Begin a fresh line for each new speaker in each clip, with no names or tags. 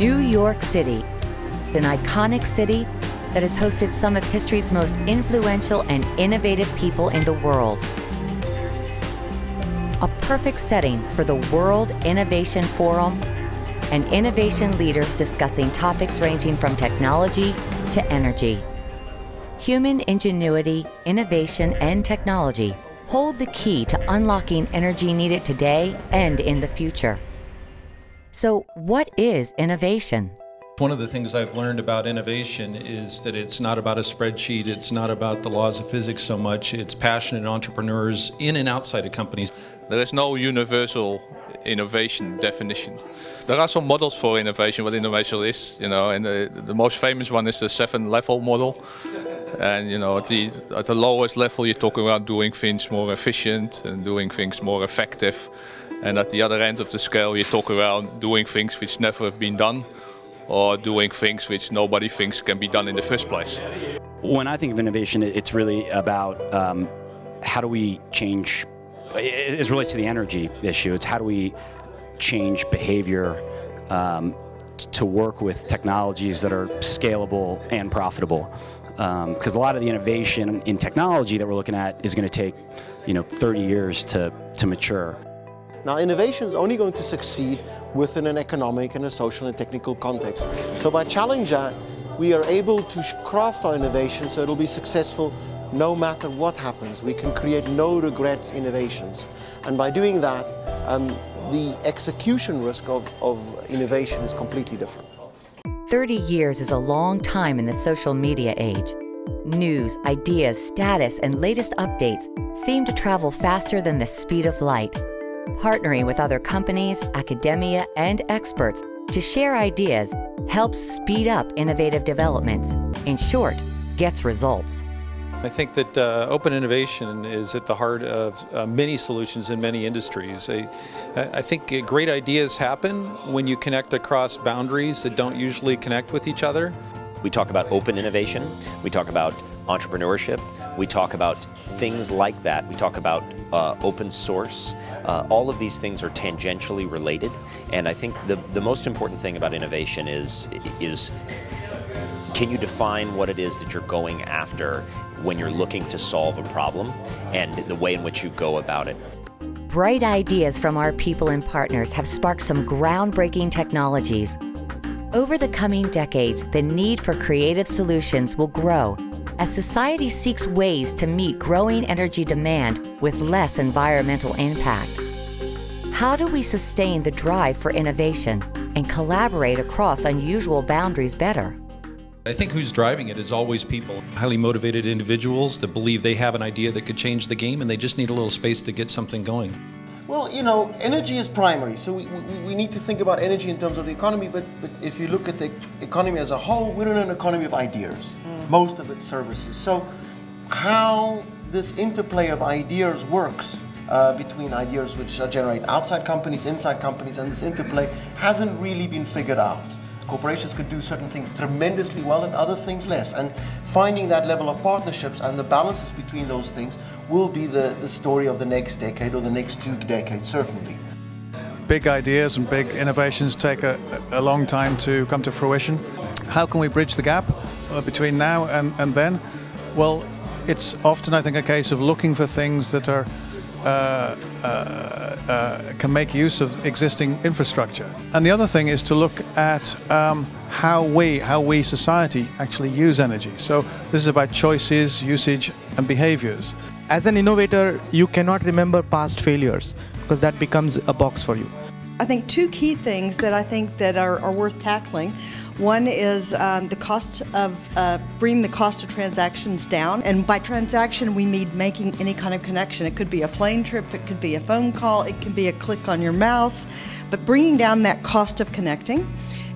New York City, an iconic city that has hosted some of history's most influential and innovative people in the world. A perfect setting for the World Innovation Forum and innovation leaders discussing topics ranging from technology to energy. Human ingenuity, innovation, and technology hold the key to unlocking energy needed today and in the future. So, what is innovation?
One of the things I've learned about innovation is that it's not about a spreadsheet, it's not about the laws of physics so much, it's passionate entrepreneurs in and outside of companies.
There is no universal innovation definition. There are some models for innovation, what innovation is, you know, and the, the most famous one is the seven level model. And you know, at the, at the lowest level, you're talking about doing things more efficient and doing things more effective. And at the other end of the scale, you talk around doing things which never have been done or doing things which nobody thinks can be done in the first place.
When I think of innovation, it's really about um, how do we change, it relates to the energy issue, it's how do we change behavior um, to work with technologies that are scalable and profitable. Because um, a lot of the innovation in technology that we're looking at is going to take, you know, 30 years to, to mature.
Now innovation is only going to succeed within an economic and a social and technical context. So by challenge that, we are able to craft our innovation so it'll be successful no matter what happens. We can create no regrets innovations. And by doing that, um, the execution risk of, of innovation is completely different.
30 years is a long time in the social media age. News, ideas, status, and latest updates seem to travel faster than the speed of light partnering with other companies, academia, and experts to share ideas helps speed up innovative developments. In short, gets results.
I think that uh, open innovation is at the heart of uh, many solutions in many industries. I, I, think great ideas happen when you connect across boundaries that don't usually connect with each other.
We talk about open innovation, we talk about entrepreneurship, we talk about things like that. We talk about uh, open source. Uh, all of these things are tangentially related, and I think the, the most important thing about innovation is, is can you define what it is that you're going after when you're looking to solve a problem and the way in which you go about it?
Bright ideas from our people and partners have sparked some groundbreaking technologies. Over the coming decades, the need for creative solutions will grow as society seeks ways to meet growing energy demand with less environmental impact. How do we sustain the drive for innovation and collaborate across unusual boundaries better?
I think who's driving it is always people, highly motivated individuals that believe they have an idea that could change the game and they just need a little space to get something going.
Well, you know, energy is primary, so we, we, we, need to think about energy in terms of the economy, but, but if you look at the economy as a whole, we're in an economy of ideas, mm. most of it services. So how this interplay of ideas works uh, between ideas which generate outside companies, inside companies, and this interplay hasn't really been figured out corporations could do certain things tremendously well and other things less. And finding that level of partnerships and the balances between those things will be the, the story of the next decade or the next two decades, certainly.
Big ideas and big innovations take a, a long time to come to fruition. How can we bridge the gap uh, between now and, and then? Well, it's often, I think, a case of looking for things that are Uh, uh, uh, can make use of existing infrastructure. And the other thing is to look at um, how we, how we society actually use energy. So this is about choices, usage, and behaviors.
As an innovator, you cannot remember past failures because that becomes a box for you.
I think two key things that I think that are, are worth tackling. One is um, the cost of uh, bringing the cost of transactions down, and by transaction we mean making any kind of connection. It could be a plane trip, it could be a phone call, it can be a click on your mouse, but bringing down that cost of connecting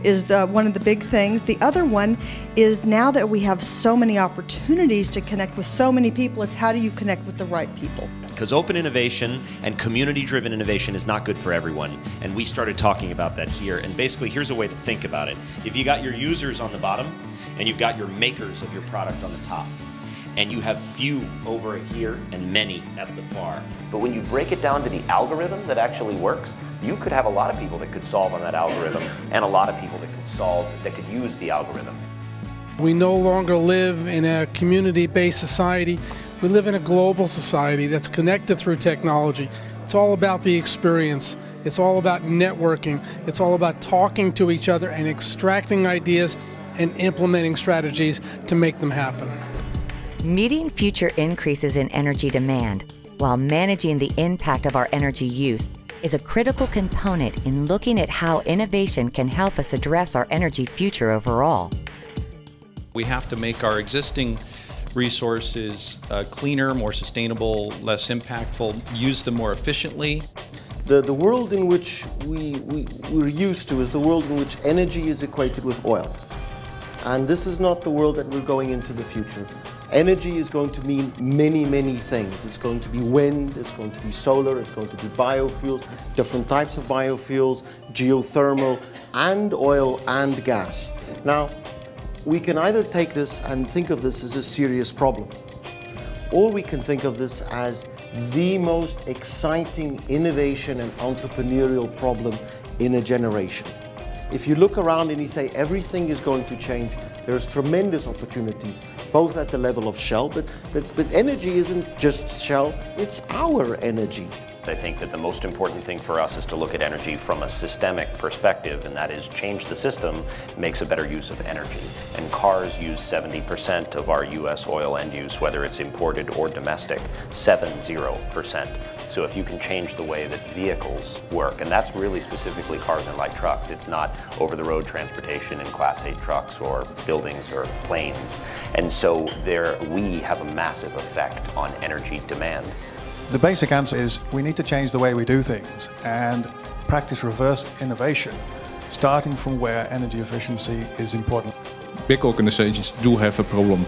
is the, one of the big things. The other one is now that we have so many opportunities to connect with so many people, it's how do you connect with the right people?
Because open innovation and community driven innovation is not good for everyone. And we started talking about that here. And basically, here's a way to think about it. If you got your users on the bottom and you've got your makers of your product on the top, and you have few over here and many at the far. But when you break it down to the algorithm that actually works, you could have a lot of people that could solve on that algorithm and a lot of people that could solve, that could use the algorithm.
We no longer live in a community-based society. We live in a global society that's connected through technology. It's all about the experience. It's all about networking. It's all about talking to each other and extracting ideas and implementing strategies to make them happen.
Meeting future increases in energy demand while managing the impact of our energy use is a critical component in looking at how innovation can help us address our energy future overall.
We have to make our existing resources uh, cleaner, more sustainable, less impactful, use them more efficiently.
The, the world in which we, we, we're used to is the world in which energy is equated with oil. And this is not the world that we're going into the future. Energy is going to mean many, many things. It's going to be wind, it's going to be solar, it's going to be biofuels, different types of biofuels, geothermal, and oil and gas. Now, we can either take this and think of this as a serious problem, or we can think of this as the most exciting innovation and entrepreneurial problem in a generation. If you look around and you say everything is going to change, there's tremendous opportunity, both at the level of Shell, but, but, but energy isn't just Shell, it's our energy.
I think that the most important thing for us is to look at energy from a systemic perspective, and that is change the system makes a better use of energy. And cars use 70% of our U.S. oil end use, whether it's imported or domestic, 70%. So if you can change the way that vehicles work, and that's really specifically cars and light trucks, it's not over-the-road transportation in Class 8 trucks or buildings or planes. And so there we have a massive effect on energy demand.
The basic answer is we need to change the way we do things and practice reverse innovation, starting from where energy efficiency is important.
Big organizations do have a problem.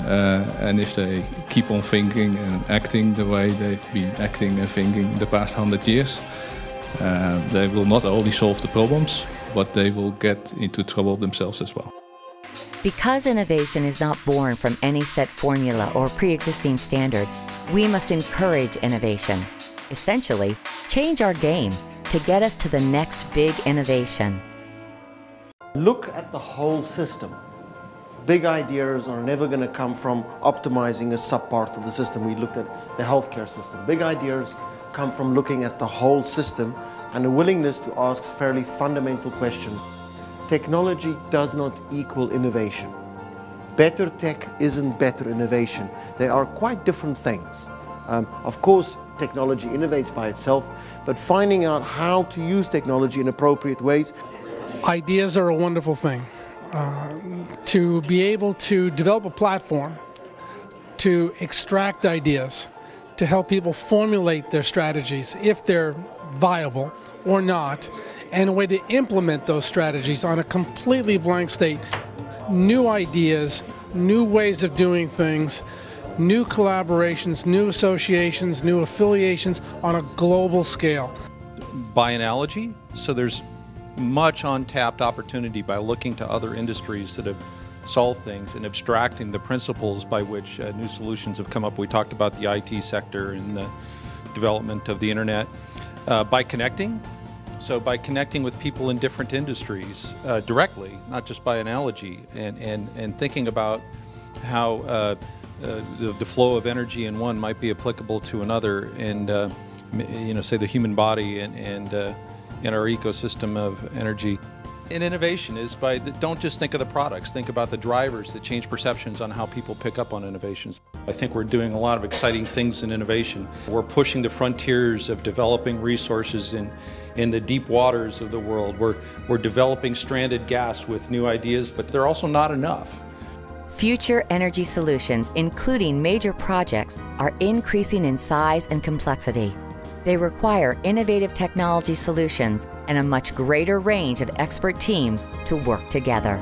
Uh, and if they keep on thinking and acting the way they've been acting and thinking the past hundred years, uh, they will not only solve the problems, but they will get into trouble themselves as well.
Because innovation is not born from any set formula or pre existing standards, we must encourage innovation. Essentially, change our game to get us to the next big innovation.
Look at the whole system. Big ideas are never going to come from optimizing a subpart of the system. We looked at the healthcare system. Big ideas come from looking at the whole system and a willingness to ask fairly fundamental questions. Technology does not equal innovation. Better tech isn't better innovation. They are quite different things. Um, of course, technology innovates by itself, but finding out how to use technology in appropriate ways.
Ideas are a wonderful thing. Uh, to be able to develop a platform to extract ideas, to help people formulate their strategies if they're viable or not, and a way to implement those strategies on a completely blank state. New ideas, new ways of doing things, new collaborations, new associations, new affiliations on a global scale.
By analogy, so there's much untapped opportunity by looking to other industries that have solved things and abstracting the principles by which uh, new solutions have come up. We talked about the IT sector and the development of the internet. Uh, by connecting, so by connecting with people in different industries uh, directly, not just by analogy, and, and, and thinking about how uh, uh, the, the, flow of energy in one might be applicable to another, and uh, you know, say the human body and, and uh, in our ecosystem of energy. And innovation is by the, don't just think of the products, think about the drivers that change perceptions on how people pick up on innovations. I think we're doing a lot of exciting things in innovation. We're pushing the frontiers of developing resources in in the deep waters of the world. We're, we're developing stranded gas with new ideas, but they're also not enough.
Future energy solutions, including major projects, are increasing in size and complexity. They require innovative technology solutions and a much greater range of expert teams to work together.